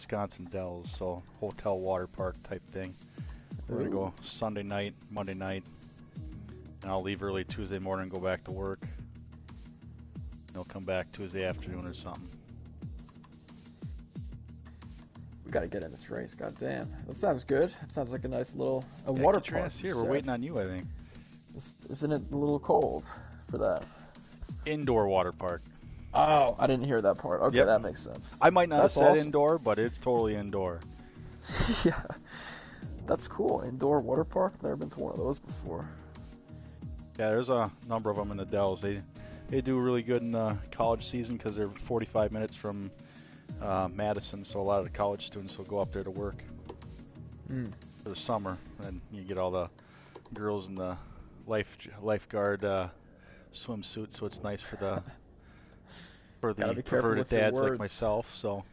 Wisconsin Dells, so hotel water park type thing. We're gonna go Sunday night, Monday night, and I'll leave early Tuesday morning and go back to work. And I'll come back Tuesday afternoon or something. We gotta get in this race. God damn, that sounds good. That sounds like a nice little a Yeah, water park. here. We're waiting on you, I think. Is- Isn't it a little cold for that? Indoor water park. Oh, I didn't hear that part. Okay, Yep. that makes sense. I might not That's have said awesome. indoor, but it's totally indoor. yeah, that's cool. Indoor water park. Never been to one of those before. Yeah, there's a number of them in the Dells. They they do really good in the college season because they're 45 minutes from uh, Madison, so a lot of the college students will go up there to work Mm. for the summer, and you get all the girls in the life lifeguard uh, swimsuit, so it's nice for the for the perverted dads like myself. So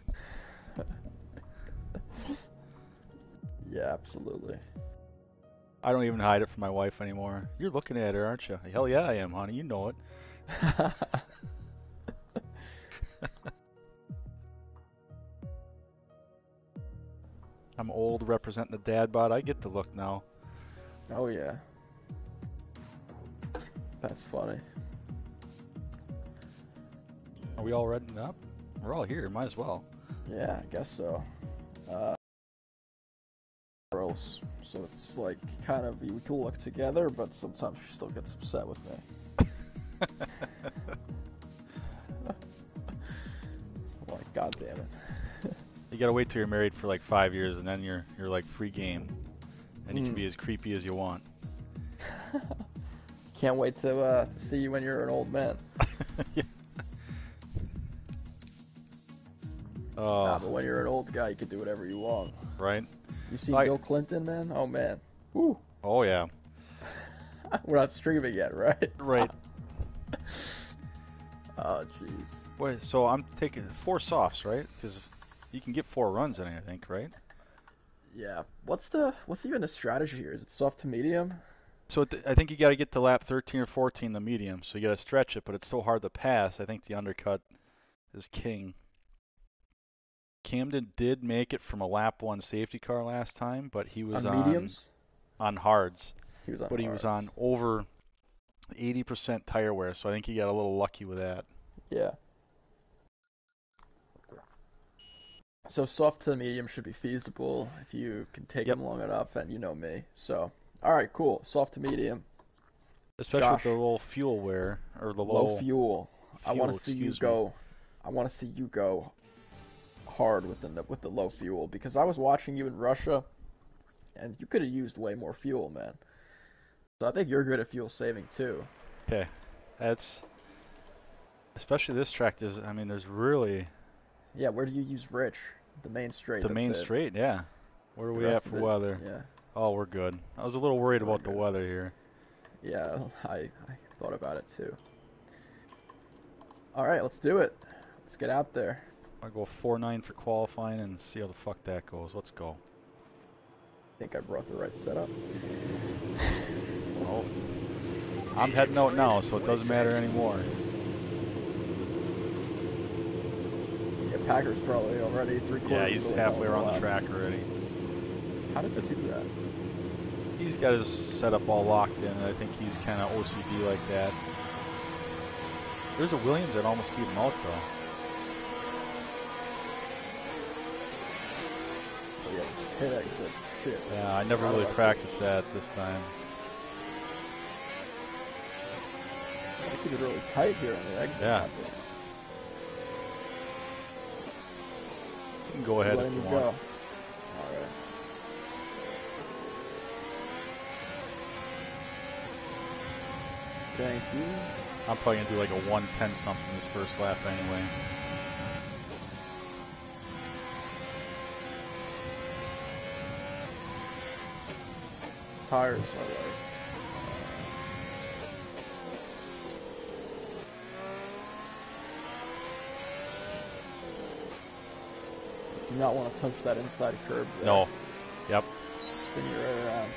Yeah, absolutely. I don't even hide it from my wife anymore. You're looking at her, aren't you? Hell yeah, I am, honey. You know it. I'm old, representing the dad bod. I get the look now. oh yeah, that's funny. Are we all ready up? We're all here. Might as well. Yeah, I guess so. Uh, girls, so it's like kind of we can look together, but sometimes she still gets upset with me. Like, God damn it. You gotta wait till you're married for like five years, and then you're you're like free game, and you can Mm. be as creepy as you want. Can't wait to uh, to see you when you're an old man. yeah. Nah, Oh, but when you're an old guy, you can do whatever you want. right. You see Like- Bill Clinton, man? Oh man. Woo. Oh yeah. We're not streaming yet, right? Right. Oh jeez. Wait. So I'm taking four softs, right? Because you can get four runs in it, I think, right? Yeah. What's the what's even the strategy here? Is it soft to medium? So th- I think you got to get to lap 13 or 14, the medium. So you got to stretch it, but it's so hard to pass. I think the undercut is king. Camden did make it from a lap one safety car last time, but he was on mediums? on hards. He was on but he was on over 80% tire wear, so I think he got a little lucky with that. Yeah. So soft to medium should be feasible if you can take Yep. them long enough, and you know me. So, all right, cool. Soft to medium, Especially with the low fuel wear or the low low, fuel. I want to see you excuse me. go. I want to see you go hard with the with the low fuel because I was watching you in Russia, and you could have used way more fuel, man. So I think you're good at fuel saving too. Okay, that's especially this track. There's, I mean, there's really Yeah, where do you use Rich? The main straight. the main it. straight. Yeah, where are The we at for it- weather? Yeah. Oh, we're good. I was a little worried We're about the weather here. Yeah, I, I thought about it too. All right, let's do it. Let's get out there. I go four nine for qualifying and see how the fuck that goes. Let's go. I think I brought the right setup. Oh, I'm heading out now, so it doesn't matter anymore. Yeah, Packer's probably already three quarters. Yeah, he's halfway around the track already. How does it do that? He's got his setup all locked in. and I think he's kind of OCD like that. There's a Williams that almost beat him out though. Oh, Shit. Yeah, I never really practiced that this time. I keep it really tight here on the exit. Yeah. You can go ahead if you want. go. All right. Thank you. I'm probably gonna do like a 110 something this first lap anyway. Tires are like. Do not want to touch that inside curb. There. No. Yep. Spin you right around.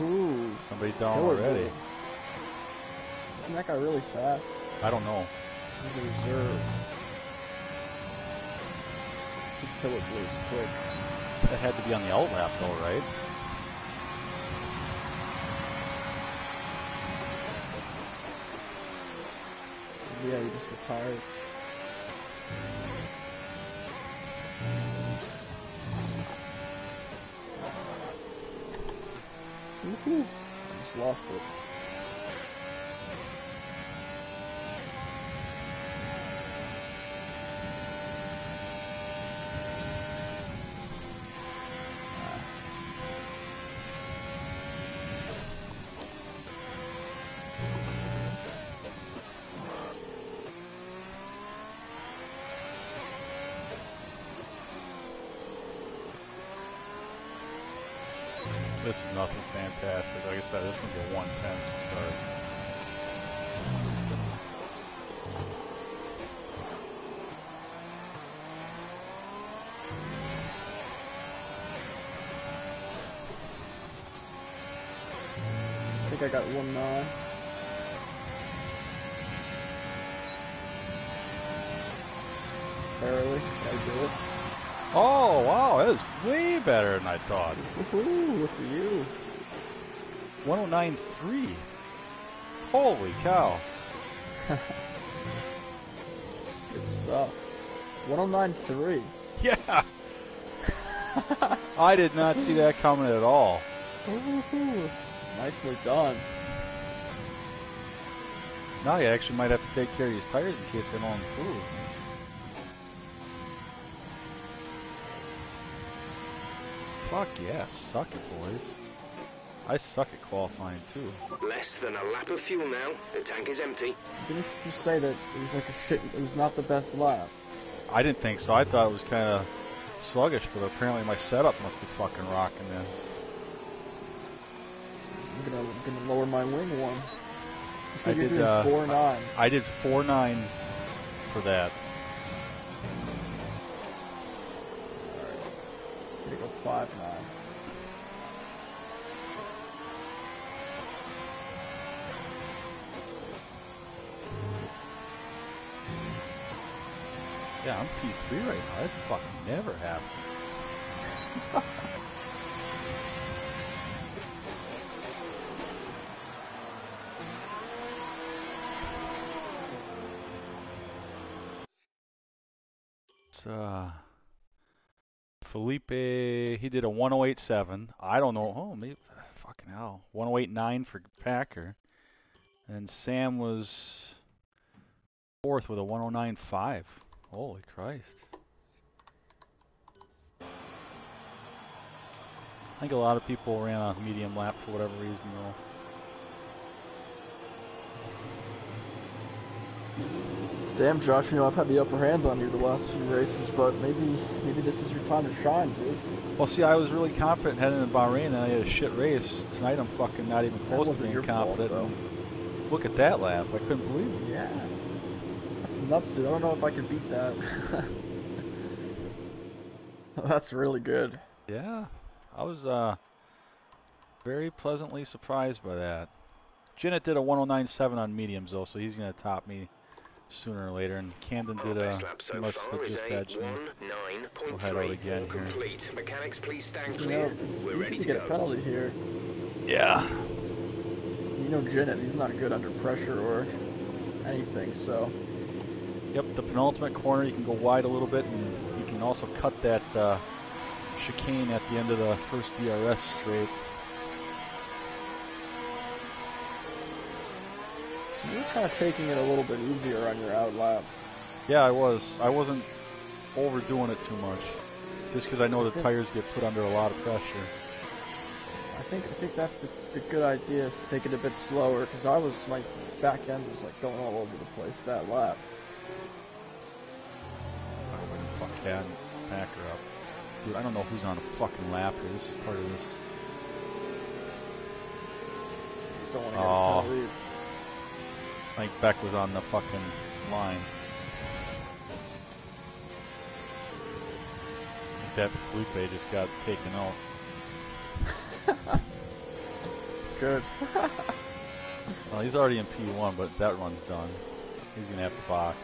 Ooh. Somebody down already. Bull. That guy really fast? I don't know. He's a reserve. I think Killer Blue is quick. That had to be on the outlap though, right? Yeah, he just retired. Woohoo! I just lost it. This is nothing fantastic. Like I said, this one's a 110 to start. I think I got one nine. Barely. Gotta do it. Oh wow, that is way better than I thought. Woohoo! Look at you. 1093. Holy cow. Good stuff. 1093. Yeah. I did not see that coming at all. Woohoo! Nicely done. Now you actually might have to take care of these tires in case they don't improve. Fuck yeah, suck it, boys. I suck at qualifying too. Less than a lap of fuel now. The tank is empty. Didn't you just say that it was like a shit? It was not the best lap. I didn't think so. I thought it was kind of sluggish, but apparently my setup must be fucking rocking then. I'm gonna, I'm gonna lower my wing one. You I said you're did, doing uh, four nine. I did four nine for that. I'm gonna go five nine. Yeah, I'm P3 right now. That fucking never happens. It's, uh, Felipe, he did a 1087. I don't know. Oh, maybe, fucking hell. 1089 for Packer. And Sam was fourth with a 1095. Holy Christ. I think a lot of people ran a medium lap for whatever reason though. Damn, Josh, you know I've had the upper hand on you the last few races, but maybe maybe this is your time to shine, dude. Well, see, I was really confident heading into Bahrain, and I had a shit race. Tonight, I'm fucking not even close to wasn't being your fault, confident. Look at that lap! I couldn't believe it. Yeah. That's nuts, dude. I don't know if I can beat that. That's really good. Yeah, I was uh very pleasantly surprised by that. Jinnit did a 109.7 on mediums though, so he's gonna top me sooner or later. And Camden did a best lap so he must far have just a edged me. We'll head out 1-9.3. again All here. complete. Mechanics, please stand You know, We're easy ready to to get a penalty here. Yeah. You know Jinnit, he's not good under pressure or anything, so Yep, the penultimate corner, you can go wide a little bit, and you can also cut that uh, chicane at the end of the first DRS straight. so you're kind of taking it a little bit easier on your out lap. Yeah, I was. I wasn't overdoing it too much, just because I know the tires get put under a lot of pressure. I think I think that's the, the good idea is to take it a bit slower because I was my back end was like going all over the place that lap. I Cat Packer up. Dude, I don't know who's on a fucking lap here. This is part of this. Don't want to Oh. I think Beck was on the fucking line. That Felipe just got taken out. good. Well, he's already in P1, but that run's done. He's gonna have to box.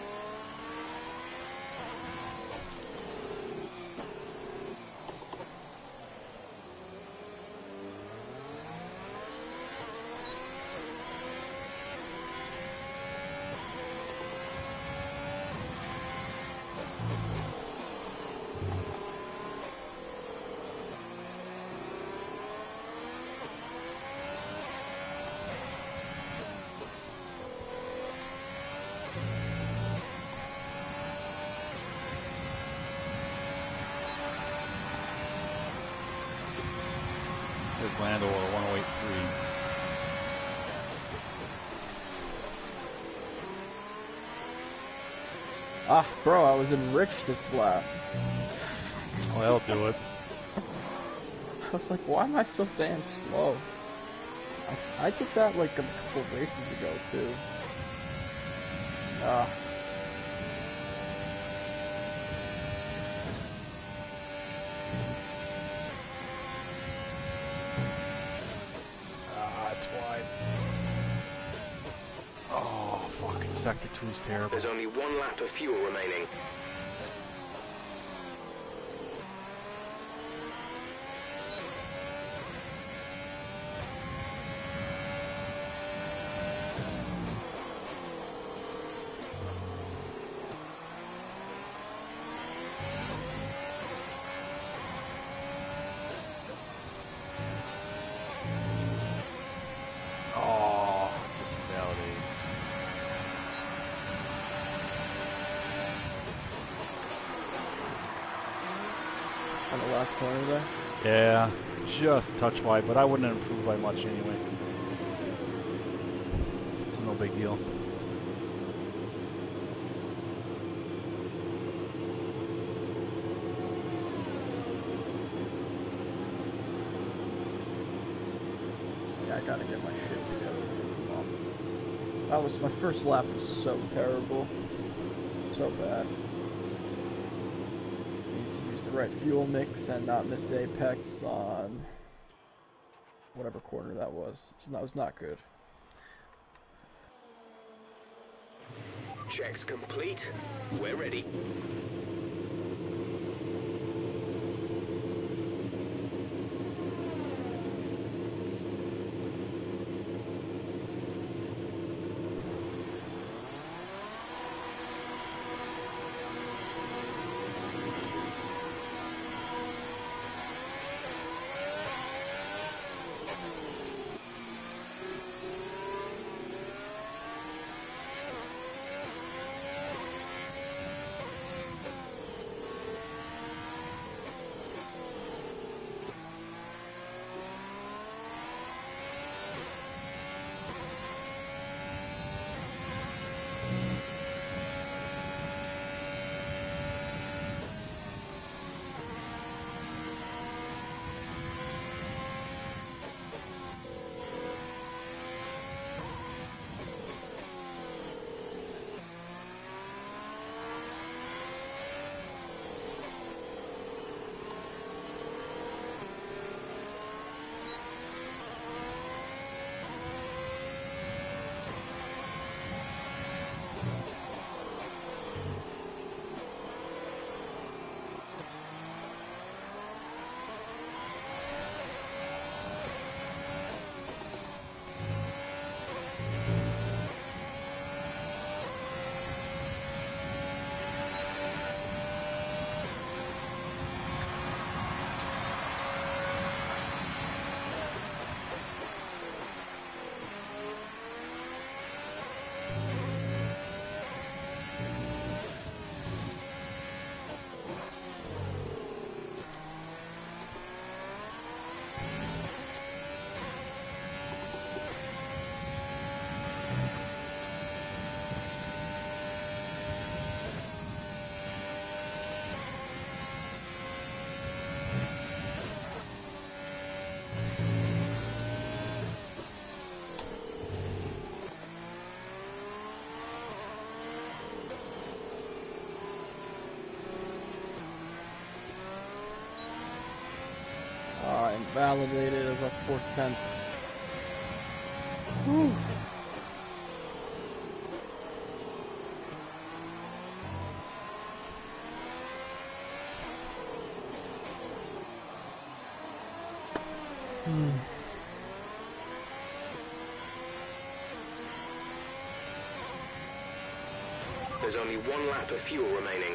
Ah, bro, I was enriched this lap. Oh, that'll do it. I was like, why am I so damn slow? I, I did that like a couple races ago too. Ah. Ah, terrible. There's only one lap of fuel remaining. Oh, just validate. On the last corner there. Yeah, just touch wide, but I wouldn't improve by much anyway. So no big deal. Yeah, I gotta get my shit together. That was my first lap was so terrible. So bad. Right fuel mix and uh, not miss the apex on whatever corner that was. Not, it was not good. Checks complete. We're ready. Invalidated as a four tenths. Hmm. There's only one lap of fuel remaining.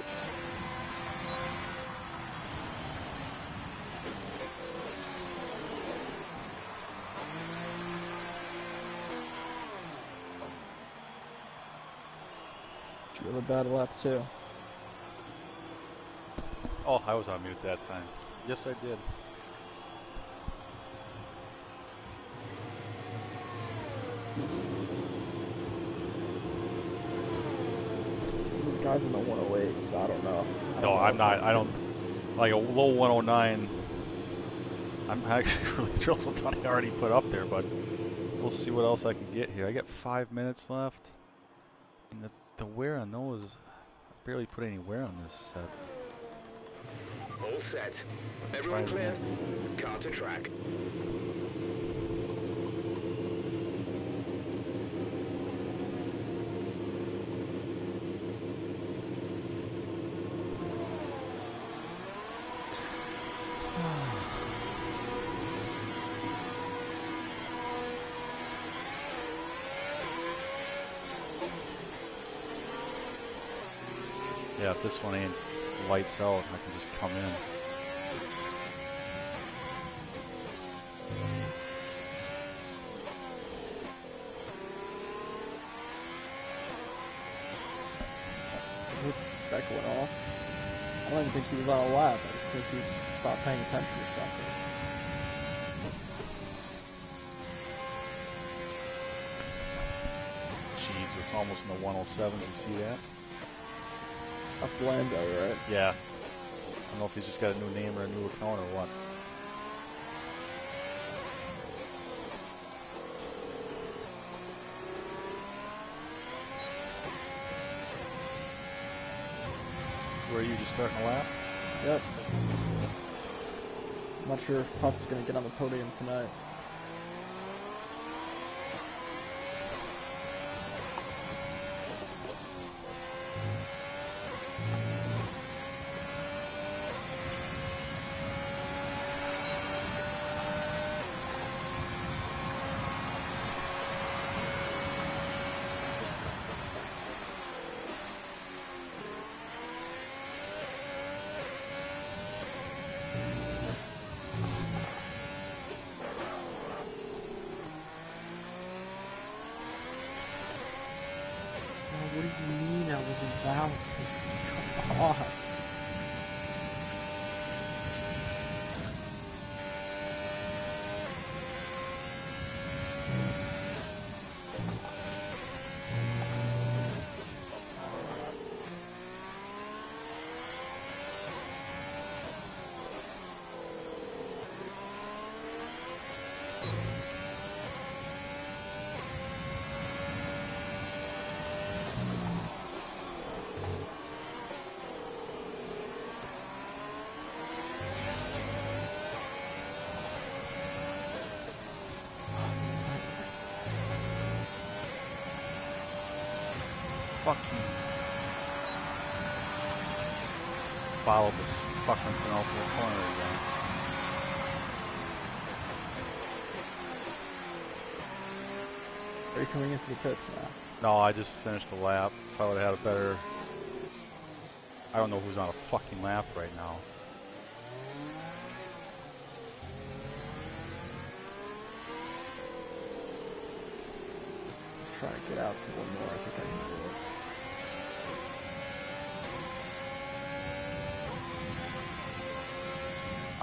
Bad lap too. Oh, I was on mute that time. Yes, I did. This guy's in the 108, so I don't know. I No, don't know I'm not. I- I don't like a low 109. I'm actually really thrilled with what I already put up there, but we'll see what else I can get here. I got five minutes left, and the the wear on those, I barely put any wear on this set. All set. Everyone Try clear? Car to track. Yeah, if this one ain't lights out, I can just come in. Beck went off. I don't even think he was on a lap. I just think he stopped paying attention or something. Jesus, almost in the 107s. You see that? That's Lando, right? Yeah. I don't know if he's just got a new name or a new account or what. Where are you just starting to laugh? Yep. I'm not sure if Puck's gonna get on the podium tonight. Oh, what do you mean I was about to? Come on. Fucking. Follow this fucking penultimate corner again. Are you coming into the pits now? No, I just finished the lap. If I would have had a better. I don't know who's on a fucking lap right now. Try to get out to one more. I think I can do it.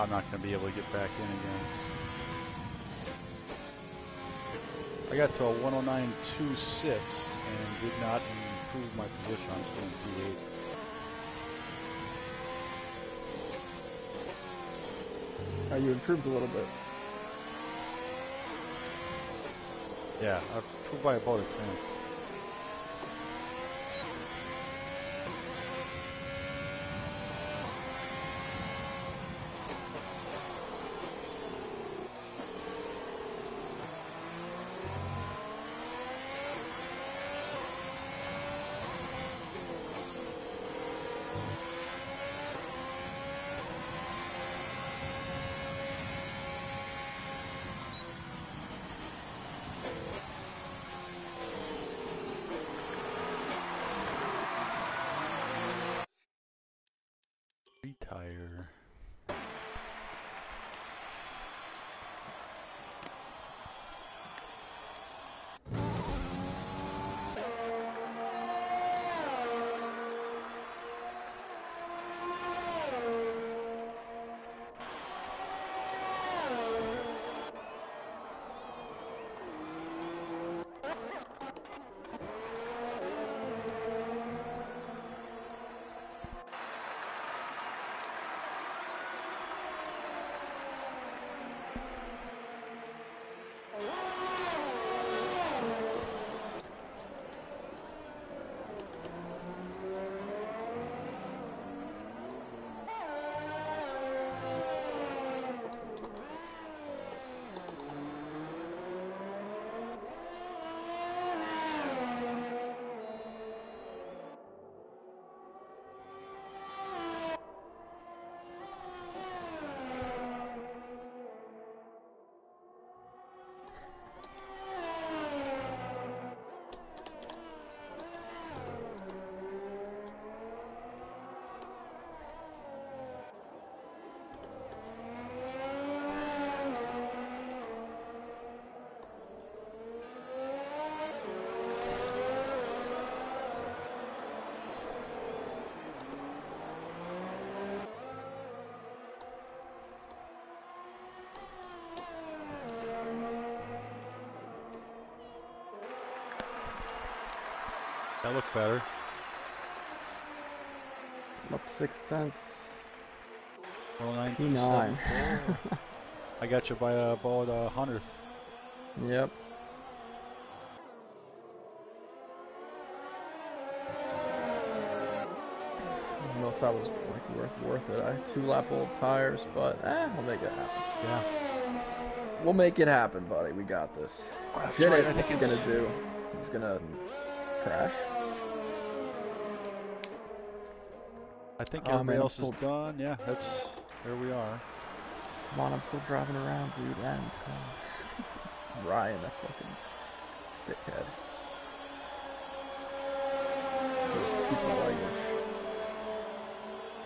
I'm not going to be able to get back in again. I got to a 109.26 and did not improve my position. I'm still in P8. Oh, you improved a little bit. Yeah, I improved by about a tenth. That looked better. I'm up six tenths. 109, P nine. I got you by uh, about a hundredth. Yep. I don't know if that was like worth worth it. I two lap old tires, but eh, we'll make it happen. Yeah. We'll make it happen, buddy. We got this. That's Did right, it. I What's he think gonna do? He's gonna crash. I think Oh, everybody else still- is done. Yeah, that's there we are. Come on, I'm still driving around, dude. And uh, Ryan, that fucking dickhead. Excuse my language.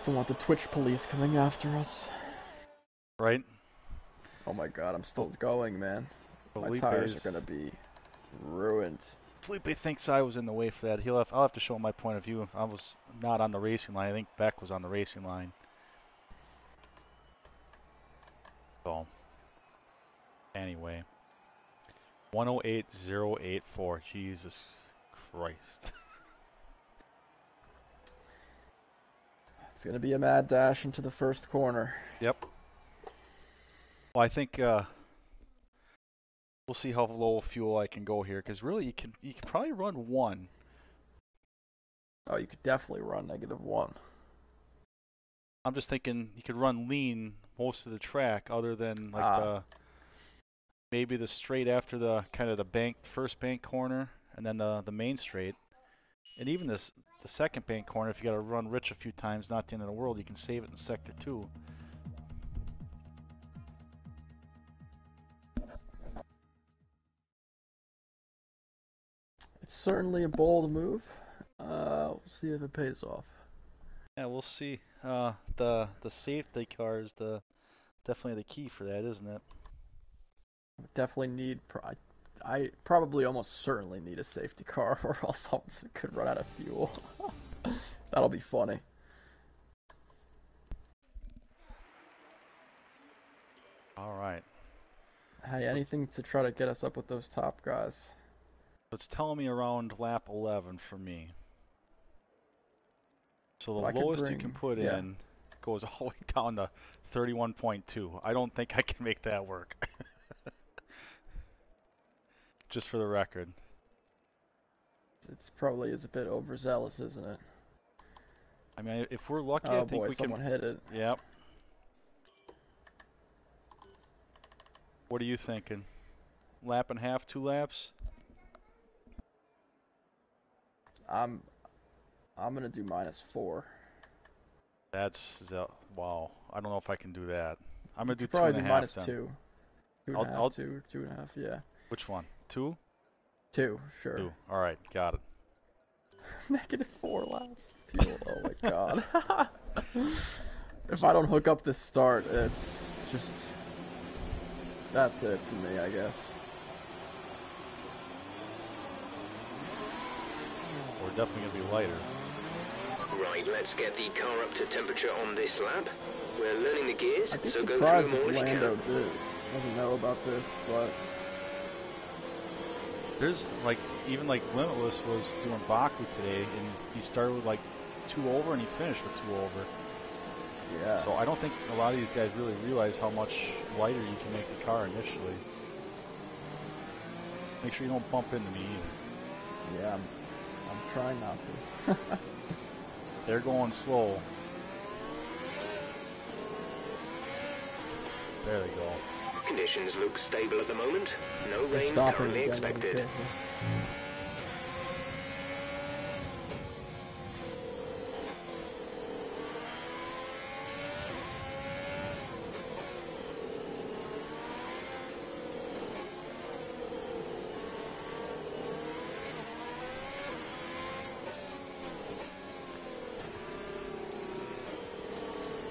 Don't want the Twitch police coming after us. Right? Oh my god, I'm still going, man. My tires are gonna be. Felipe thinks I was in the way for that. He'll have, I'll have to show him my point of view. I was not on the racing line. I think Beck was on the racing line. So, anyway, 108084. Jesus Christ. It's gonna be a mad dash into the first corner. Yep. Well, I think uh, we'll see how low fuel I can go here, because really you can you can probably run one. Oh, you could definitely run negative one. I'm just thinking you could run lean most of the track, other than like Ah. the maybe the straight after the kind of the bank first bank corner, and then the the main straight, and even this the second bank corner. If you got to run rich a few times, not the end of the world. You can save it in sector two. It's certainly a bold move. Uh, we'll see if it pays off. Yeah, we'll see. Uh, the the safety car is the definitely the key for that, isn't it? Definitely need. Pro- I, I probably almost certainly need a safety car, or else I could run out of fuel. That'll be funny. All right. Hey, anything to try to get us up with those top guys. It's telling me around lap 11 for me. So the Well, lowest you can put yeah. in goes all the way down to 31.2. I don't think I can make that work. Just for the record. It's probably is a bit overzealous, isn't it? I mean, if we're lucky, Oh I think boy, we someone can. hit it. Yep. What are you thinking? Lap and a half, two laps? I'm, I'm gonna do minus four. That's that, wow. I don't know if I can do that. I'm gonna do two probably and a do half minus then. two. Two and I'll- a half, I'll- two, two and a half. Yeah, Which one? Two? two. Sure. Two. All right, got it. Negative four laps. Fuel. Oh my god. if I don't hook up this start, it's just that's it for me, I guess. We're definitely gonna be lighter. Right, let's get the car up to temperature on this lap. We're learning the gears, so go surprised through them all if if you Lando can. did doesn't know about this, but There's like even like Limitless was doing Baku today, and he started with like two over, and he finished with two over. yeah. So I don't think a lot of these guys really realize how much lighter you can make the car initially. Make sure you don't bump into me either. yeah, I'm, I'm not to. They're going slow. There they go. Conditions look stable at the moment. No rain currently again, expected.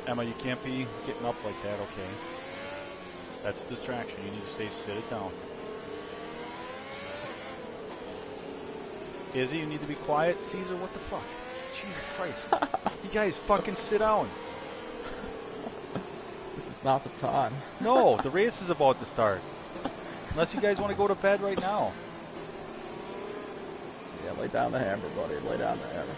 Emma, you can't be getting up like that, okay? That's a distraction. You need to say, sit it down. Izzy, you need to be quiet. Caesar, what the fuck? Jesus Christ. you guys fucking sit down. This is not the time. No, the race is about to start. Unless you guys want to go to bed right now. Yeah, lay down the hammer, buddy. Lay down the hammer.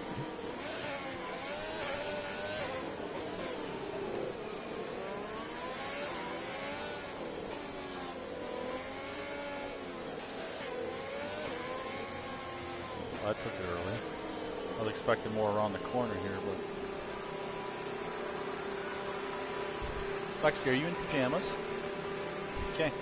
Well, that took it early. I was expecting more around the corner here, but. Lexi, are you in pajamas? Okay.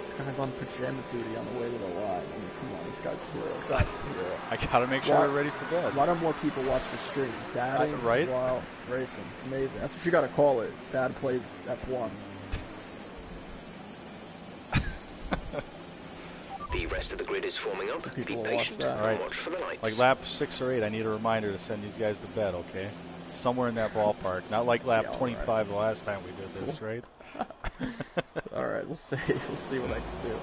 This guy's on pajama duty on the way to the line. I mean, come on, this guy's a hero. Guy's hero. I gotta make sure Why- we're ready for bed. Why don't more people watch the stream? Dadding Uh, right? while racing. It's amazing. That's what you gotta call it. Dad plays F1. The rest of the grid is forming up. Be People will watch patient that. and Alright. watch for the lights. Like lap six or eight, I need a reminder to send these guys to bed, okay? Somewhere in that ballpark. Not like lap Yeah, all 25 the last time we did this, right? All right, we'll see. We'll see what I can do.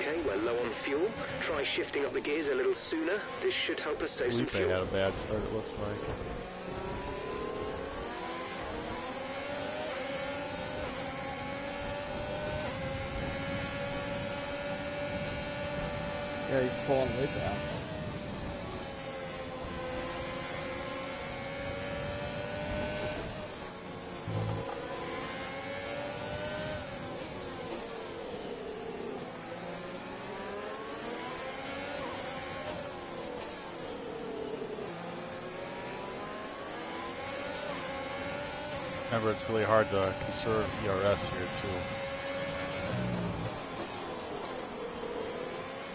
Okay, we're low on fuel. Try shifting up the gears a little sooner. This should help us save some Felipe had a bad start, it looks like. Yeah, he's pulling way down. Remember, it's really hard to conserve ERS here, too.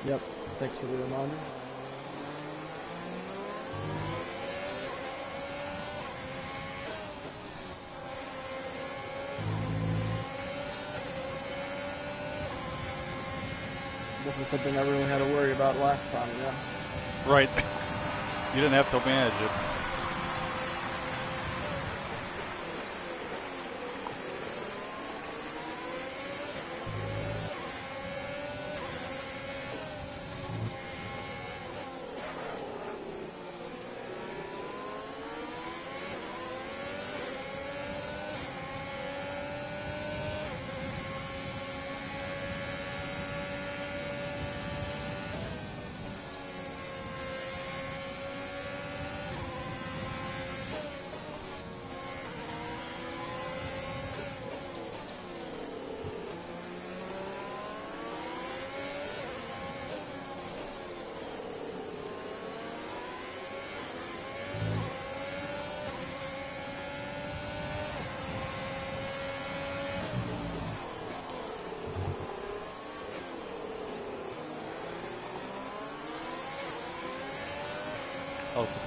Yep. Thanks for the reminder. This is something I really had to worry about last time, yeah. Right. you didn't have to manage it.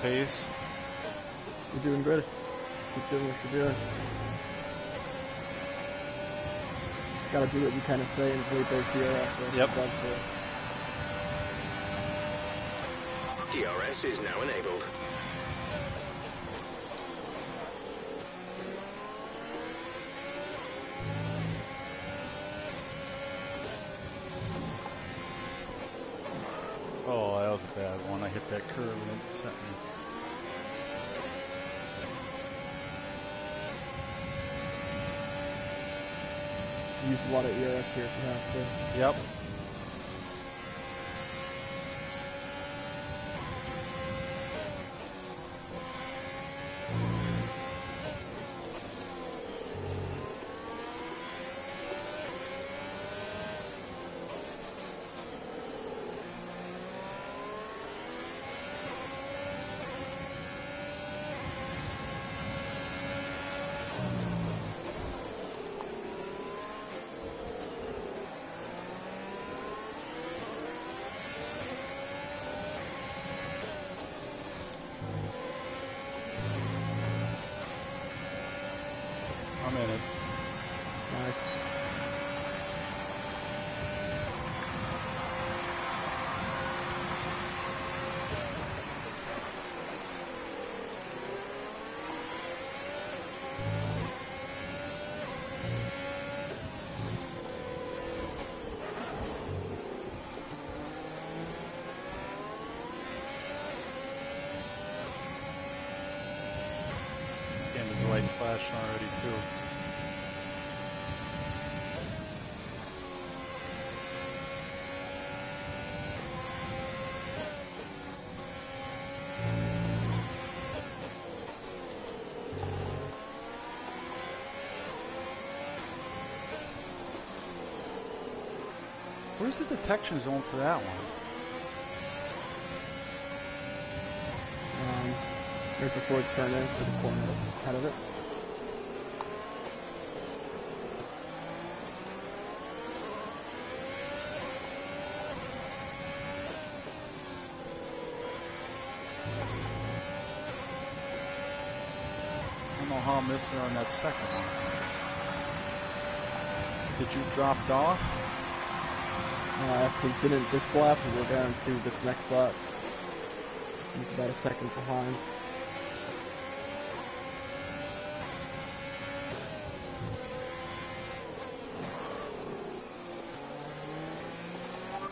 Pace? You're doing good. Keep doing what you're doing. Gotta do what you kind of say and avoid those DRS. Yep. DRS is now enabled. Oh, that was a bad one. I hit that curve and it sent me. Use a lot of ERS here if you have to. Yep. I'm in it. Nice. Camden's lights flashing already too. Where's the detection zone for that one? Um, right before it's turned in for the corner ahead of it. I don't know how I'm missing on that second one. Did you drop off? Uh, if we didn't this lap, we're go down to this next lap. He's about a second behind.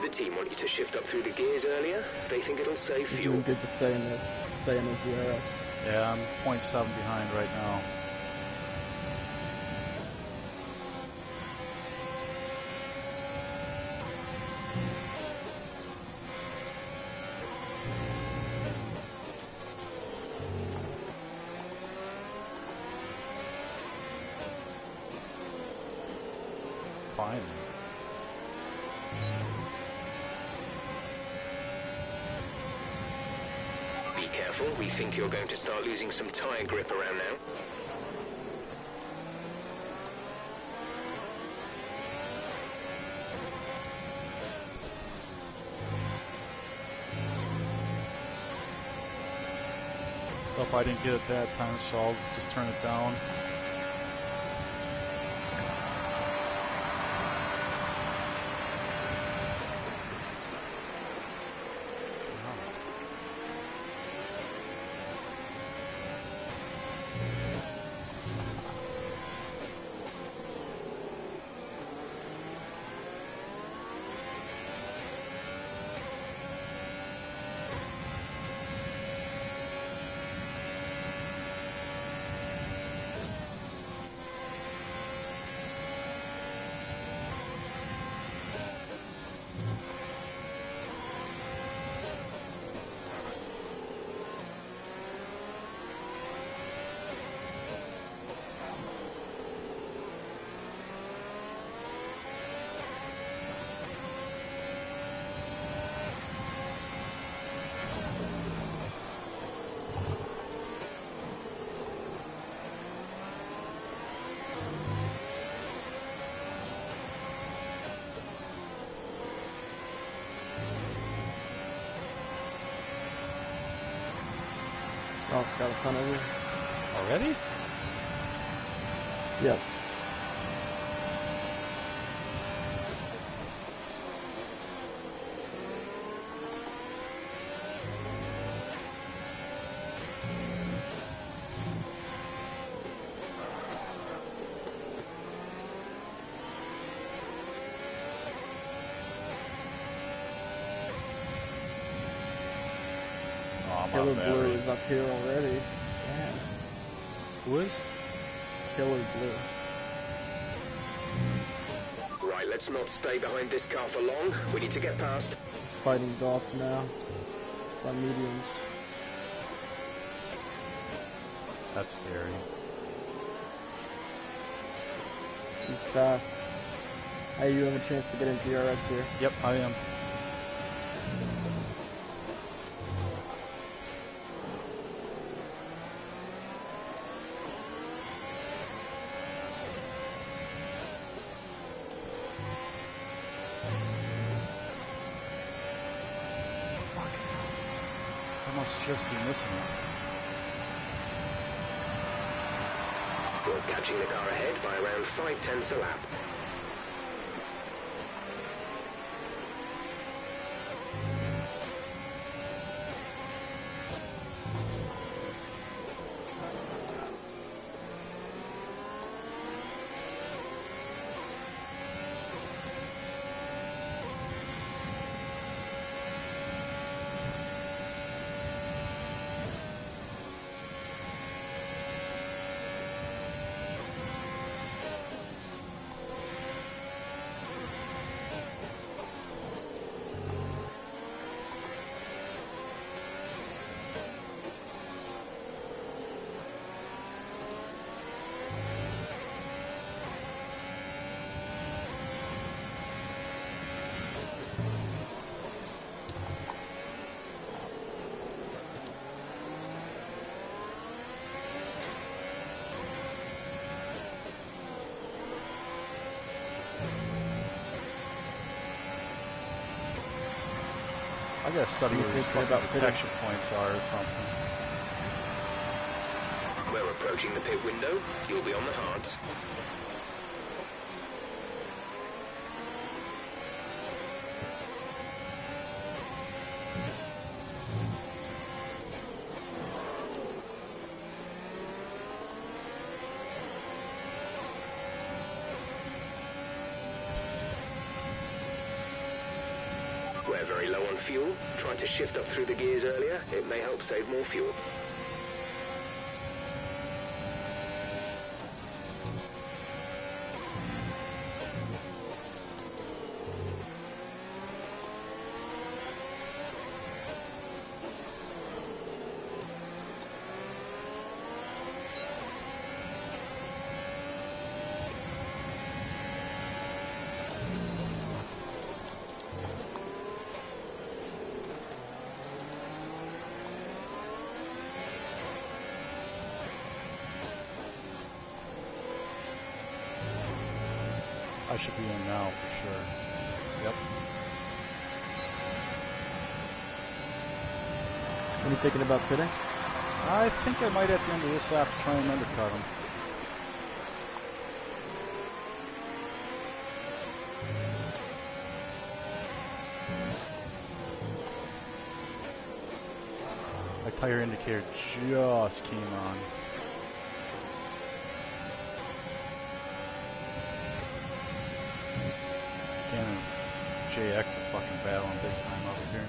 The team want you to shift up through the gears earlier. They think it'll save You're fuel. doing good to stay in the stay in the DRS. Yeah, I'm 0.7 behind right now. You're going to start losing some tyre grip around now. So if I didn't get it that time, so I'll just turn it down. Oh, it's got a ton of it. Already? Yep. Killer Blue is up here already. Damn. Who is? Killer Blue. Right, let's not stay behind this car for long. We need to get past. He's fighting Golf now. It's on mediums. That's scary. He's fast. Hey, you have a chance to get in DRS here. Yep, I am. You're catching the car ahead by around five tenths a lap. Gotta study You where these about protection points are or something. We're approaching the pit window. You'll be on the hards. We're very low Tried to shift up through the gears earlier. It may help save more fuel. Thinking about pitting? I think I might at the end of this lap try and undercut him. My tire indicator just came on. Canon JX are fucking battling big time over here.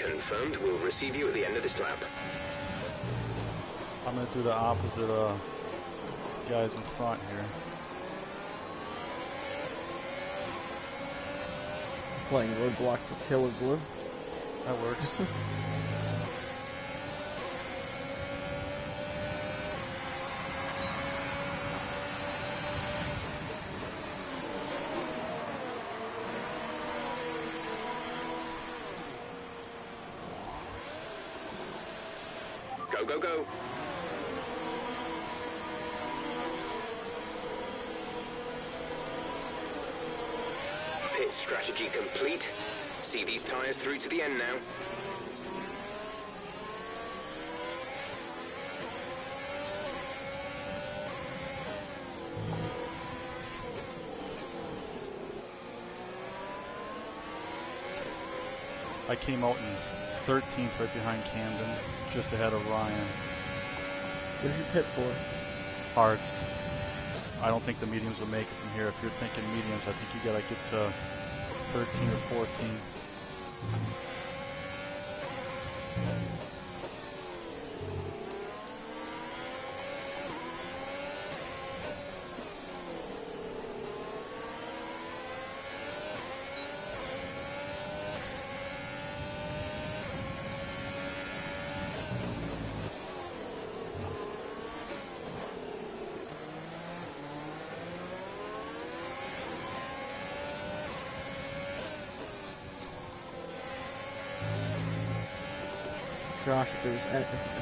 Confirmed. We'll receive you at the end of this lap. I'm gonna the opposite uh guys in front here. Playing roadblock for Killer Blue. That works. Go, go, go. Pit strategy complete. See these tyres through to the end now. I came out in 13th right behind Camden, just ahead of Ryan. What did you pit for? Hards. I don't think the mediums will make it from here. If you're thinking mediums, I think you gotta get to 13 or 14. え?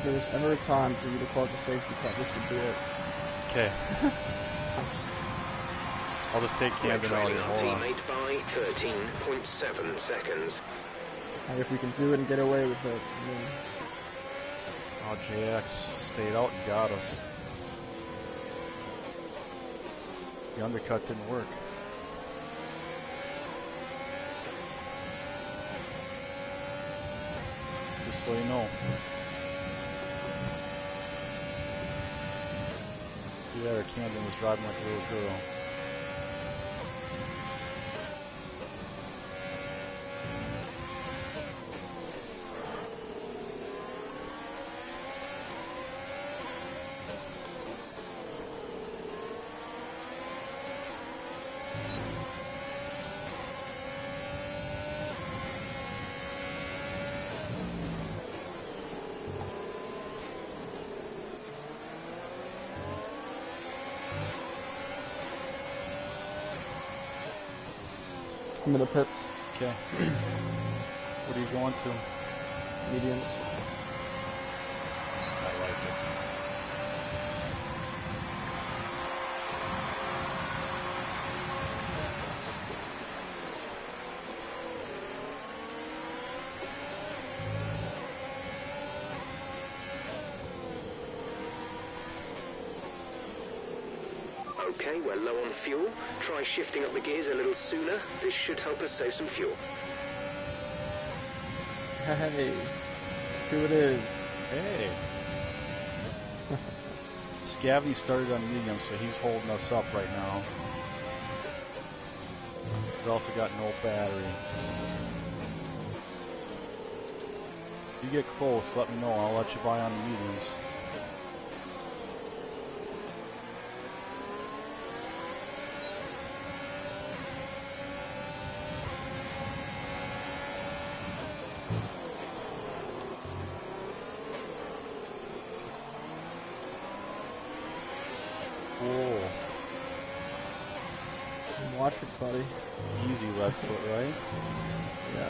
There was ever a time for you to cause a safety cut, this would be it. Okay, I'm just, I'll just take We're Camden out trailing here. our on. teammate by 13.7 seconds. and if we can do it and get away with it, I Oh, JX stayed out and got us. The undercut didn't work. Just so you know. Her Camden was driving like a little girl. I'm in the pits, Okay. what are you going to? mediums. Try shifting up the gears a little sooner. This should help us save some fuel. Hey, here it is. Hey. Scavney started on medium, so he's holding us up right now. He's also got no battery. If you get close, let me know. I'll let you buy on the mediums. Whoa. Watch it, buddy. Easy left foot, right? Yeah.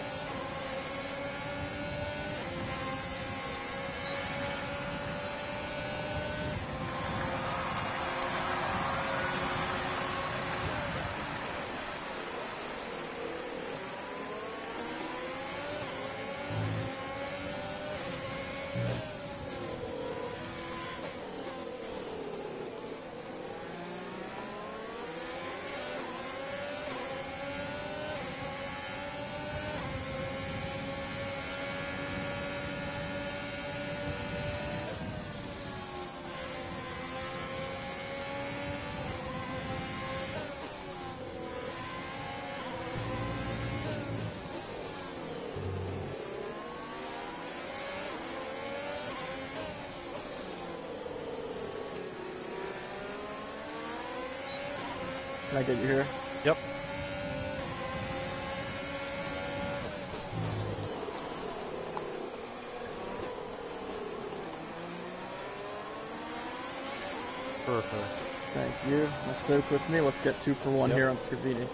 Can I get you here? Yep. Perfect. Thank you. Now stick with me. Let's get two for one Yep. here on Scavini.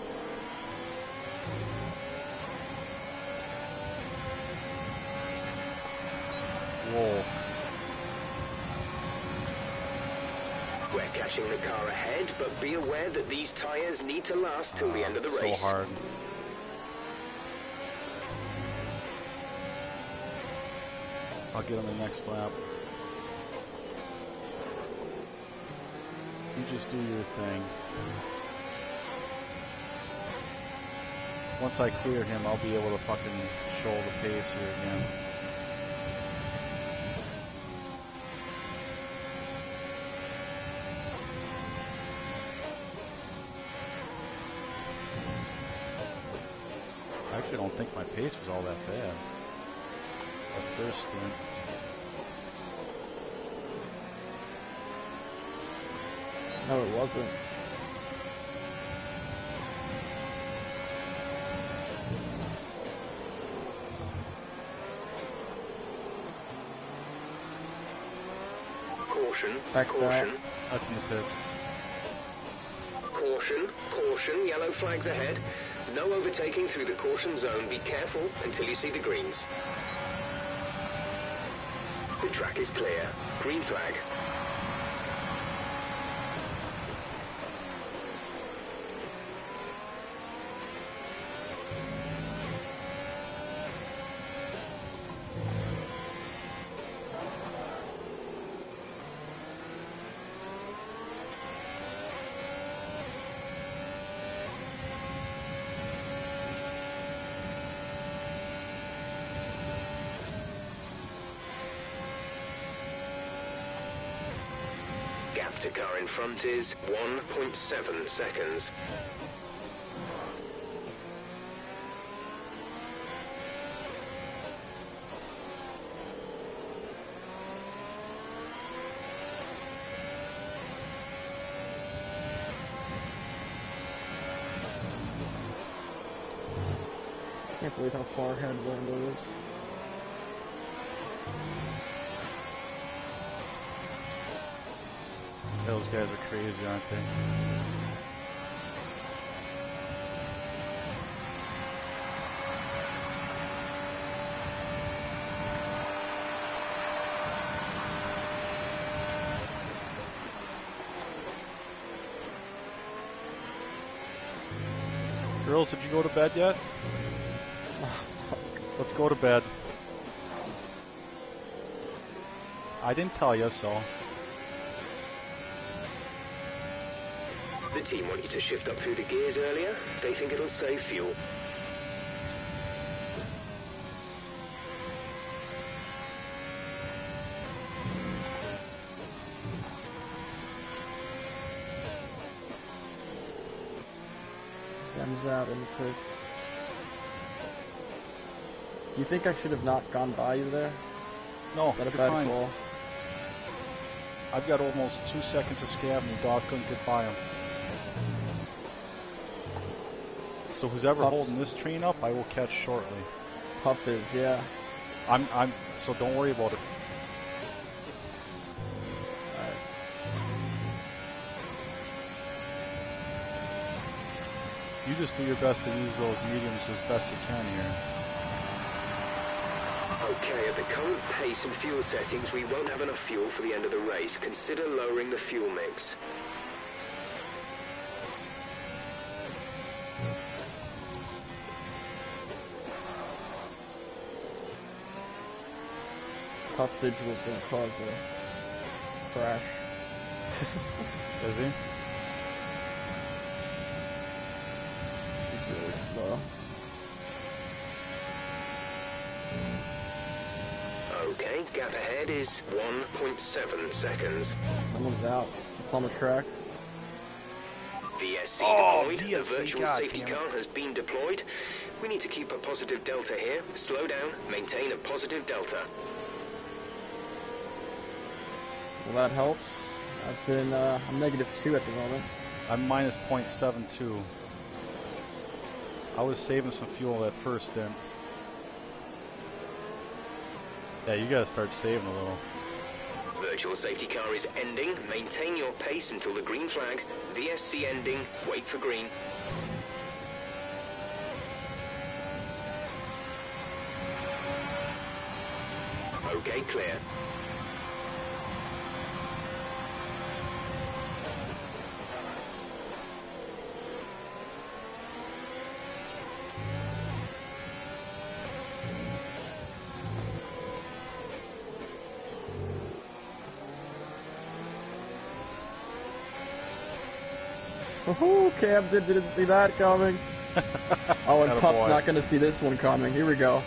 Last till the end of the so race. hard. I'll get on the next lap. You just do your thing. Once I clear him, I'll be able to fucking show the pace here again. Was bad. At first stint. No, it wasn't. Caution, Back caution, That's in the pits. caution, caution, yellow flags ahead. No overtaking through the caution zone. Be careful until you see the greens. The track is clear. Green flag. Car in front is 1.7 seconds. I Can't believe how far ahead Lando is. Those guys are crazy, aren't they? Girls, did you go to bed yet? Let's go to bed. I didn't tell you, so. The team want you to shift up through the gears earlier. They think it'll save fuel. Sam's out in the pits. Do you think I should have not gone by you there? No, Is that a you're bad fine. call? I've got almost two seconds to scab and the dog couldn't get by him. So who's ever Pups. holding this train up, I will catch shortly. Puff is, yeah. I'm, I'm, so don't worry about it. Alright. You just do your best to use those mediums as best you can here. Okay, at the current pace and fuel settings, we won't have enough fuel for the end of the race. Consider lowering the fuel mix. Puff Digital's gonna cause a crash. Does he? He's really slow. Okay, gap ahead is 1.7 seconds. Someone's out. It's on the track. VSC Oh, deployed. VSC, the virtual God safety car has been deployed. We need to keep a positive delta here. Slow down, maintain a positive delta. Well, that helps. I've been, uh, I'm negative two at the moment. I'm minus 0.72. I was saving some fuel at first stint. Yeah, you gotta start saving a little. Virtual safety car is ending. Maintain your pace until the green flag. VSC ending. Wait for green. Okay, clear. Camden didn't see that coming. oh, and Atta Puff's boy. not going to see this one coming. Here we go.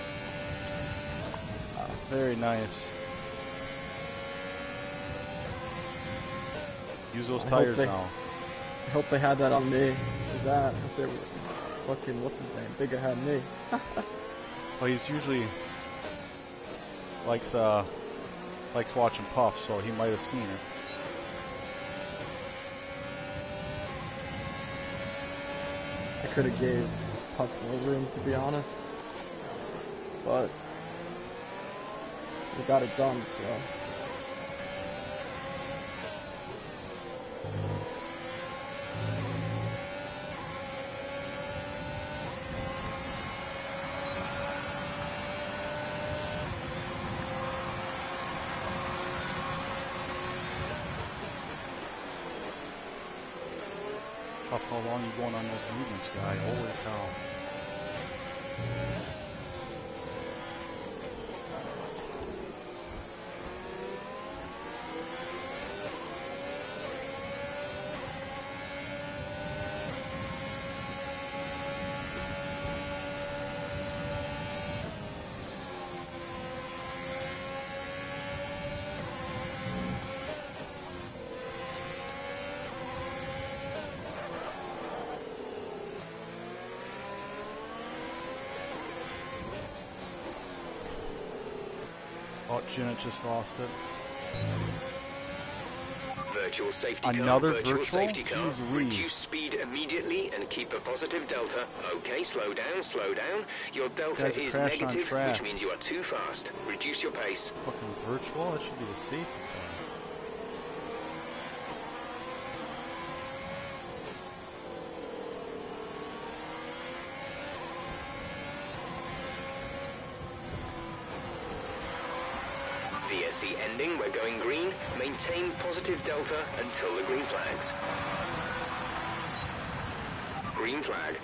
Very nice. Use those I tires they- now. I hope they had that on me. That, if they were fucking what's his name? Bigger had me. Well, he's usually likes uh likes watching Puff, so he might have seen it. I could have gave Puff more room to be honest, but we got it done. So how long you going on those meetings, guy? Holy cow! Janet just lost it. Virtual safety Another car, virtual virtual? safety car. Jeez Reduce speed immediately and keep a positive delta. Okay, slow down, slow down. Your delta is negative, which means you are too fast. Reduce your pace. Fucking virtual? That should be the safety We're going green. Maintain positive delta until the green flags. Green flag.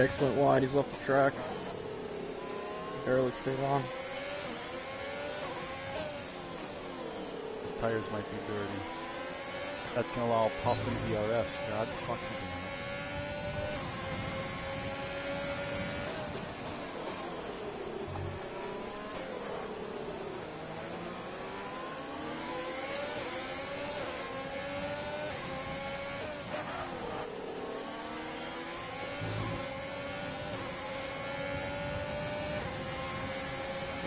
Went wide. He's left the track. Barely stayed on. His tires might be dirty. That's gonna allow Puff and VRS. God fucking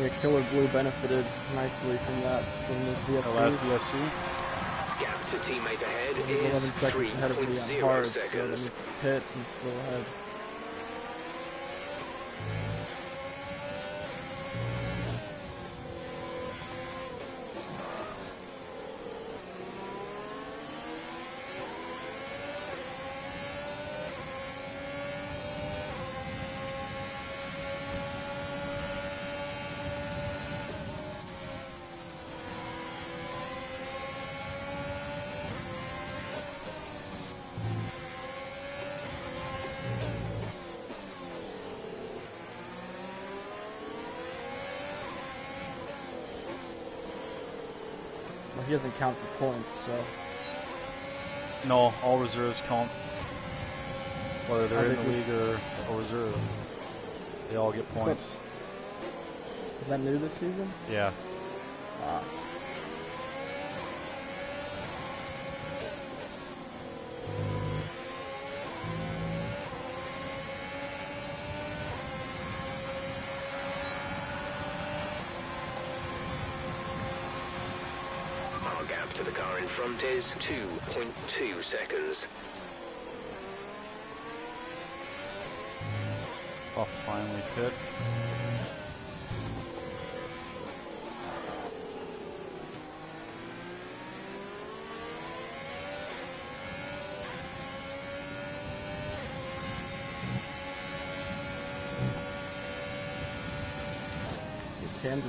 Yeah, Killer Blue benefited nicely from that from the The last VSC. VSC? Gap to teammate ahead is seconds ahead of me on 3.0 hard, so that seconds. means pit and still ahead. He doesn't count for points, so No, all reserves count. Whether they're in the league or, a reserve. They all get points. is that new this season? Yeah. is 2.2 seconds. Oh, finally pit.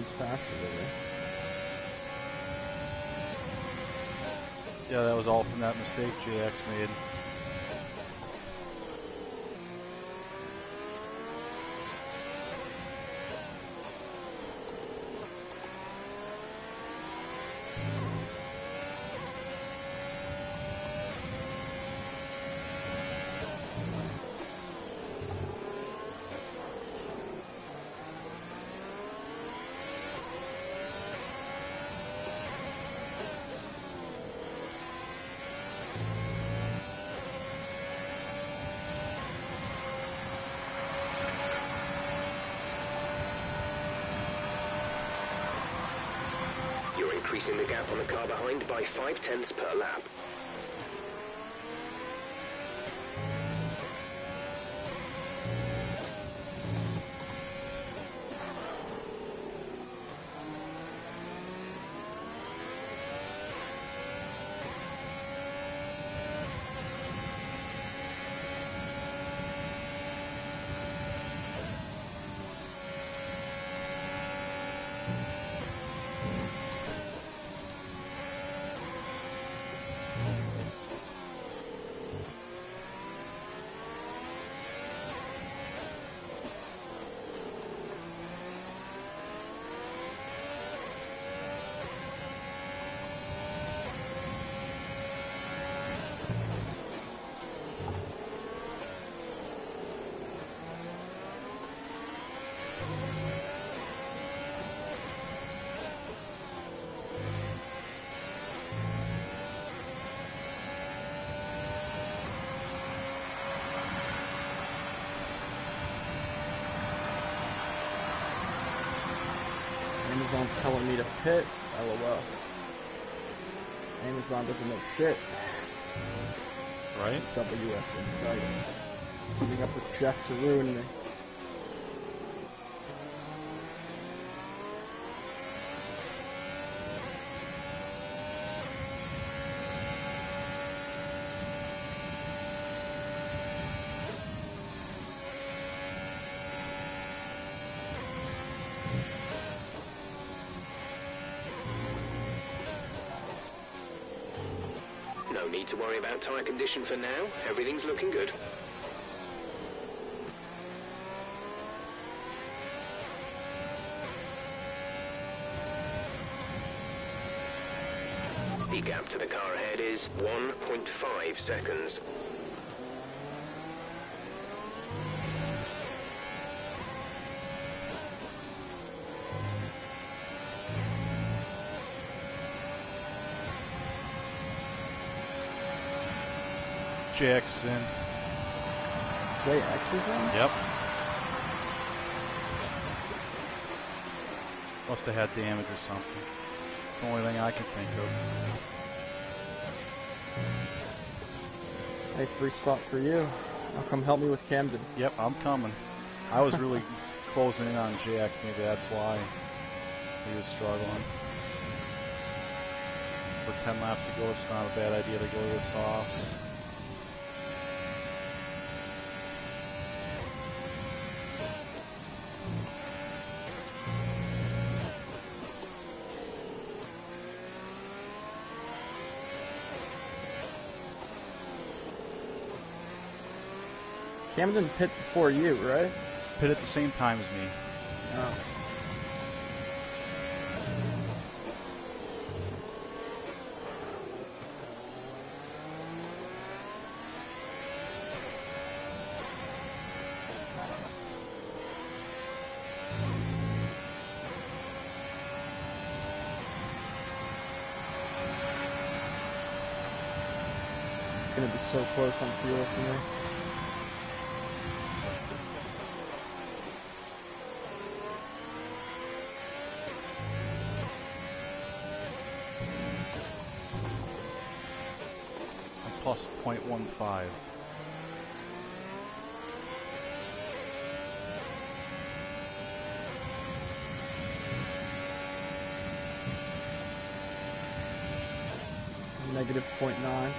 is faster than me. Yeah, that was all from that mistake JX made. You're increasing the gap on the car behind by five tenths per lap. Telling me to pit. LOL. Amazon doesn't know shit. Right? WS Insights. Teaming up with Jeff to ruin me. No need to worry about tyre condition for now. Everything's looking good. The gap to the car ahead is 1.5 seconds. JX is in. JX is in? Yep. Must have had damage or something. It's the only thing I can think of. Hey, free spot for you. Now come help me with Camden. Yep, I'm coming. I was really closing in on JX. Maybe that's why he was struggling. For 10 laps to go, it's not a bad idea to go to the softs. Camden pit before you, right? Pit at the same time as me. Oh. It's gonna be so close on fuel for me. I'm plus 0.15. Negative point nine.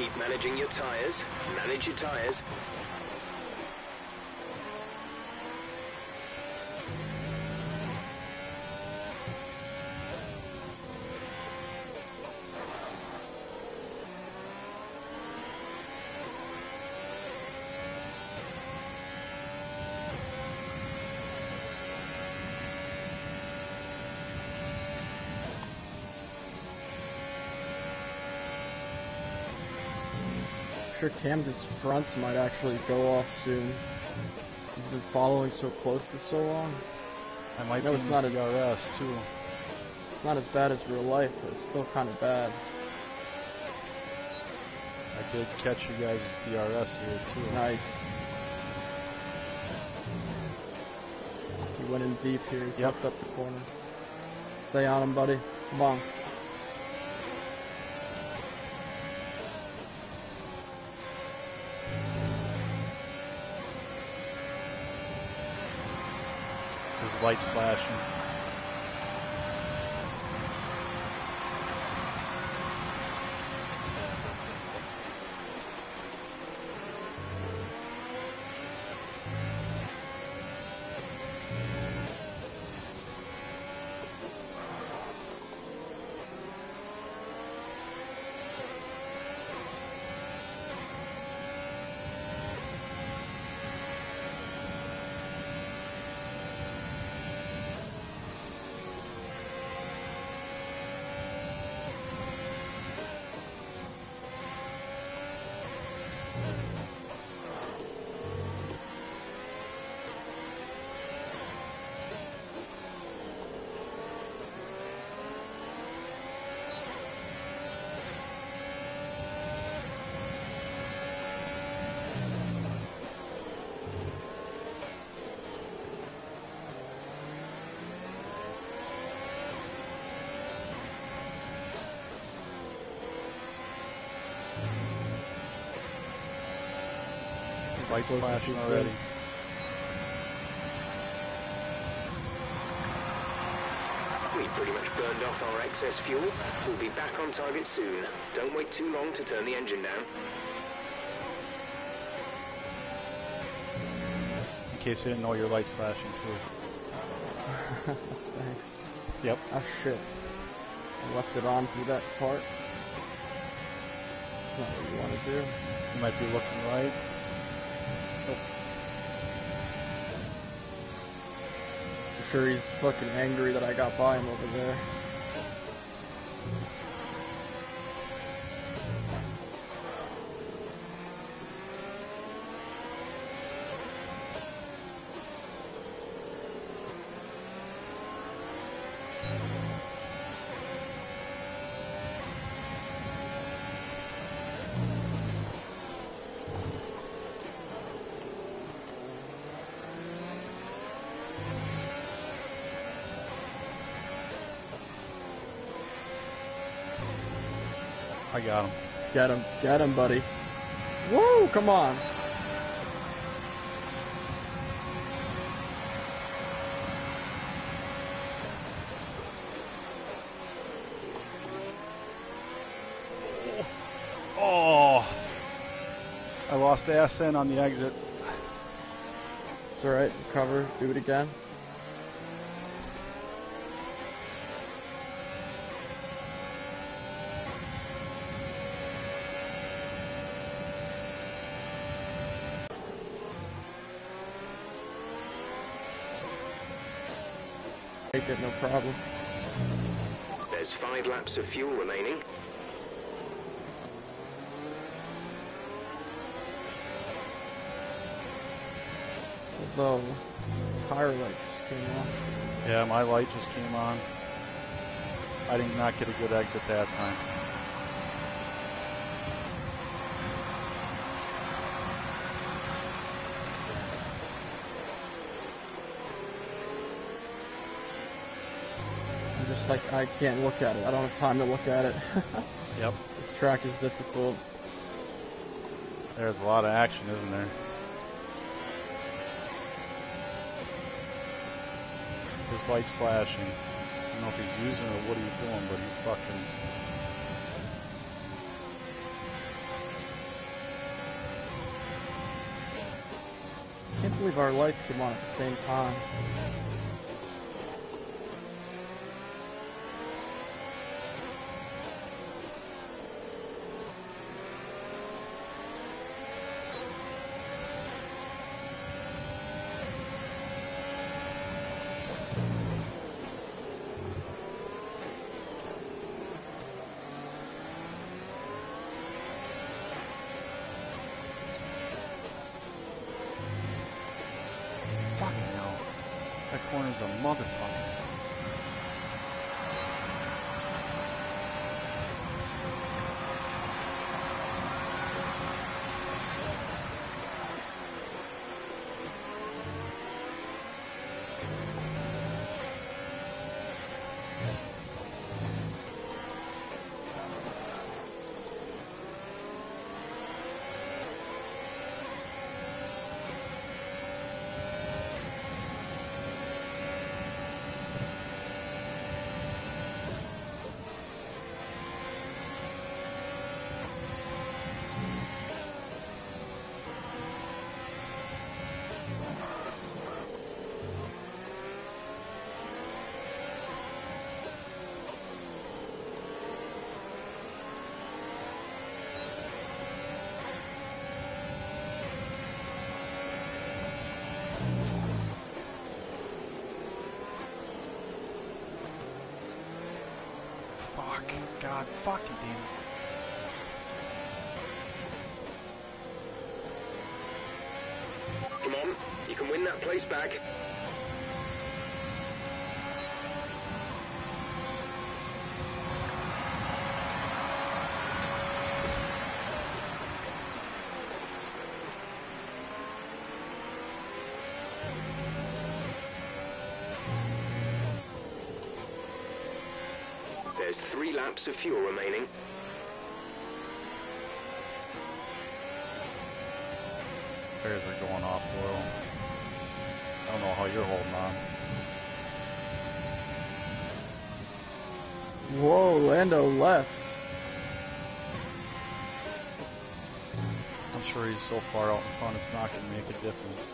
Keep managing your tires. Manage your tires. Camden's fronts might actually go off soon. He's been following so close for so long. I might No, it's not as- DRS too. It's not as bad as real life, but it's still kind of bad. I did catch you guys' DRS here too. Nice. He went in deep here. He Yep. up the corner. Stay on him, buddy. Come on. Lights flashing. Lights Closest flashing already. good. We pretty much burned off our excess fuel. We'll be back on target soon. Don't wait too long to turn the engine down. In case you didn't know, your lights flashing too. Thanks. Yep. Oh shit. I left it on through that part. That's not what you want to do. You might be looking right. He's fucking angry that I got by him over there. I got him. Get him. Get him, buddy. Woo! Come on. Oh! oh. I lost the SN on the exit. It's alright. Cover. Do it again. It, no problem. There's five laps of fuel remaining. Although, tire light just came on. Yeah, my light just came on. I did not get a good exit that time. just like I can't look at it. I don't have time to look at it. yep. This track is difficult. There's a lot of action, isn't there? His light's flashing. I don't know if he's using it or what he's doing, but he's fucking I can't believe our lights came on at the same time. Fuck. God fucking damn it. Come on, you can win that place back. There's three laps of fuel remaining. Tires are going off oil. I don't know how you're holding on. Whoa, Lando left. I'm sure he's so far out in front it's not going to make a difference.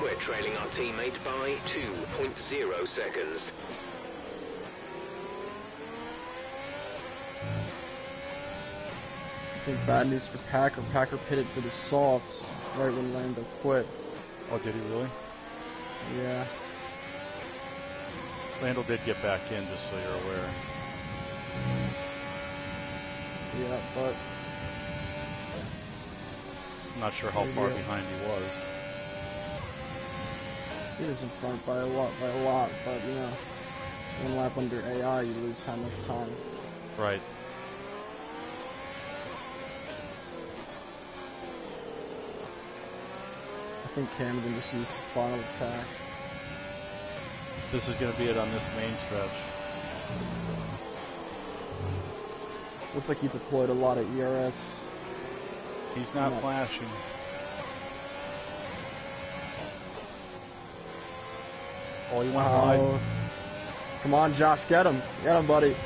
We're trailing our teammate by 2.0 seconds. I think bad news for Packer. Packer pitted for the softs right when Lando quit. Oh, did he really? Yeah. Lando did get back in, just so you're aware. Yeah, but I'm not sure how far behind he was. He was in front by a lot, by a lot. But you know, one lap under AI, you lose how much time? Right. I think Camden just needs his final attack. This is going to be it on this main stretch. Looks like he deployed a lot of ERS. He's not Yeah. flashing. Oh, he went wide. Oh. Come on, Josh, get him. Get him, buddy.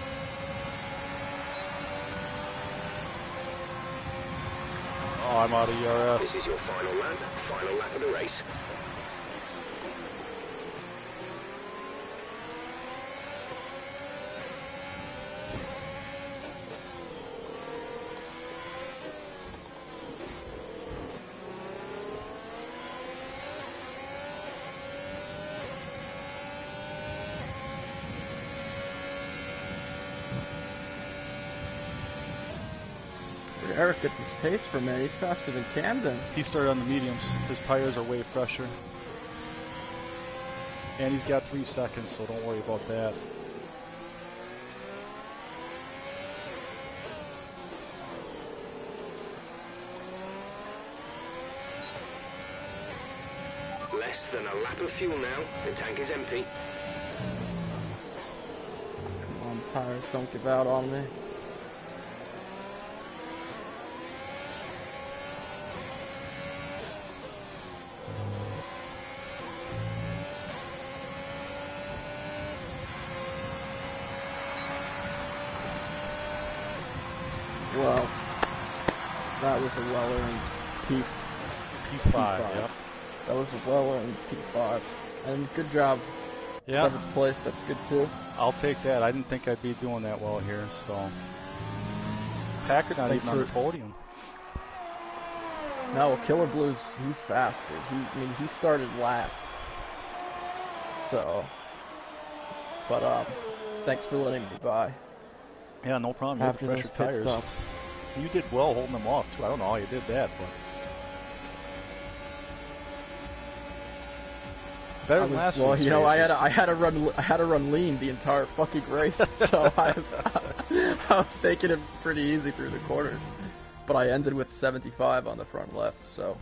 Oh, I'm out of ERS. This is your final lap, final lap of the race. pace for me. He's faster than Camden. He started on the mediums. His tires are way fresher. And he's got three seconds, so don't worry about that. Less than a lap of fuel now. The tank is empty. On tires, don't give out on me. Good job. Yeah, Seventh place, that's good too. I'll take that. I didn't think I'd be doing that well here, so. Packard not Thanks even on the podium. No, Killer Blues, he's fast, dude. He, I mean, he started last. So, but um, thanks for letting me by Yeah, no problem. You after those pit tires. stops. You did well holding them off, too. I don't know how you did that, but. Better than was, last well, you know, I had races. to, I had to run I had to run lean the entire fucking race, so I was I was taking it pretty easy through the corners. But I ended with 75 on the front left, so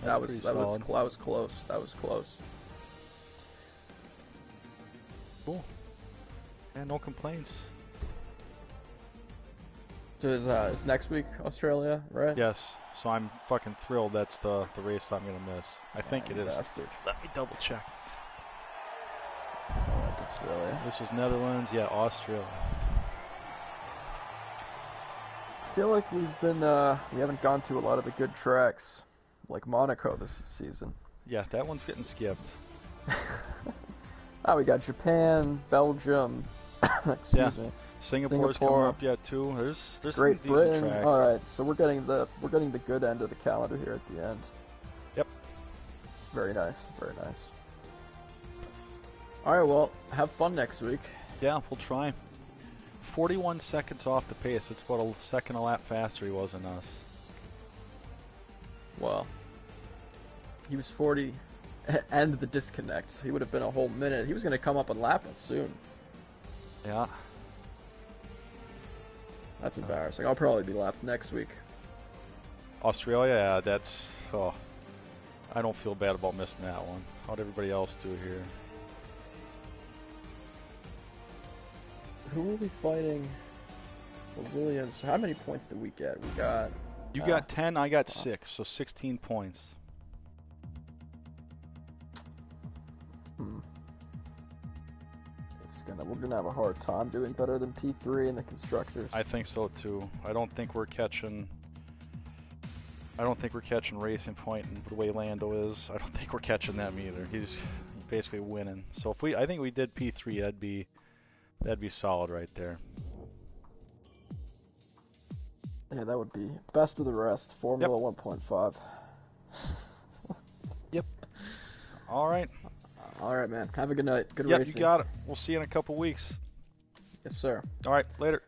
that That's was that was solid. cl- that was close. That was close. Cool. Yeah, no complaints. So is uh, is next week Australia, right? Yes, so I'm fucking thrilled that's the, the race I'm going to miss. I think it is. Bastard. Let me double check. Alright, Australia. This was Netherlands, yeah, Australia. I feel like we've been uh, we haven't gone to a lot of the good tracks, like Monaco this season. Yeah, that one's getting skipped. Ah, we got Japan, Belgium. excuse Yeah. me. Singapore's Singapore. coming up yet too. There's there's Great some decent Britain. tracks. All right, so we're getting the we're getting the good end of the calendar here at the end. Yep. Very nice. Very nice. All right, well, have fun next week. Yeah, we'll try. 41 seconds off the pace. It's about a second a lap faster he was than us. Well, he was 40 and the disconnect. He would have been a whole minute. He was going to come up and lap us soon. Yeah. That's embarrassing. I'll probably be lapped next week. Australia, yeah, that's. Oh, I don't feel bad about missing that one. How'd everybody else do here? Who will be fighting the Williams? How many points did we get? We got You Uh, got 10, I got 6, so 16 points. Gonna we're gonna have a hard time doing better than P3 in the constructors. I think so too. I don't think we're catching. I don't think we're catching Racing Point and the way Lando is. I don't think we're catching them either. He's basically winning. So if we, I think we did P3, that'd be, that'd be solid right there. Yeah, that would be best of the rest. Formula 1.5. yep. All right. All right, man. Have a good night. Good Yep, racing. you got it. We'll see you in a couple weeks. Yes, sir. All right, later.